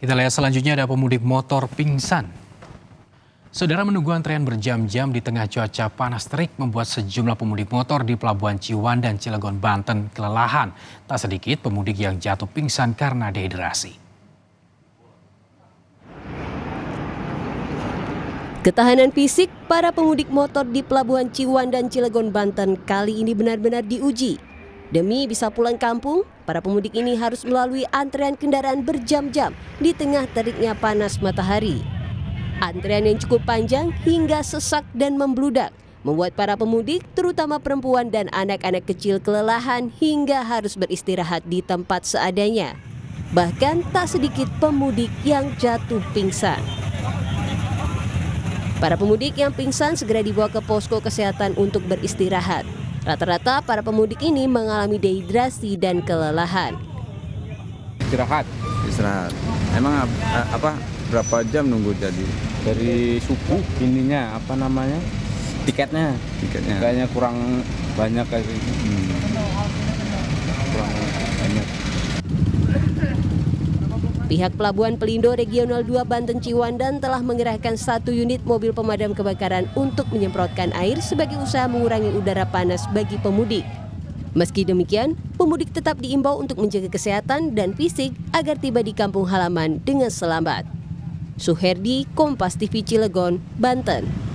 Kita lihat selanjutnya ada pemudik motor pingsan. Saudara menunggu antrean berjam-jam di tengah cuaca panas terik membuat sejumlah pemudik motor di Pelabuhan Ciwan dan Cilegon, Banten kelelahan. Tak sedikit pemudik yang jatuh pingsan karena dehidrasi. Ketahanan fisik para pemudik motor di Pelabuhan Ciwan dan Cilegon, Banten kali ini benar-benar diuji. Demi bisa pulang kampung, para pemudik ini harus melalui antrean kendaraan berjam-jam di tengah teriknya panas matahari. Antrean yang cukup panjang hingga sesak dan membludak membuat para pemudik, terutama perempuan dan anak-anak kecil kelelahan hingga harus beristirahat di tempat seadanya. Bahkan tak sedikit pemudik yang jatuh pingsan. Para pemudik yang pingsan segera dibawa ke posko kesehatan untuk beristirahat. Rata-rata para pemudik ini mengalami dehidrasi dan kelelahan. Istirahat. Istirahat. Emang apa berapa jam nunggu jadi? Dari subuh ininya apa namanya? Tiketnya. Tiketnya. Kayaknya kurang banyak kayak gitu. Hmm. Kurang banyak. Pihak Pelabuhan Pelindo Regional 2 Banten Ciwandan telah mengerahkan satu unit mobil pemadam kebakaran untuk menyemprotkan air sebagai usaha mengurangi udara panas bagi pemudik. Meski demikian, pemudik tetap diimbau untuk menjaga kesehatan dan fisik agar tiba di kampung halaman dengan selamat. Suherdi, Kompas TV Cilegon, Banten.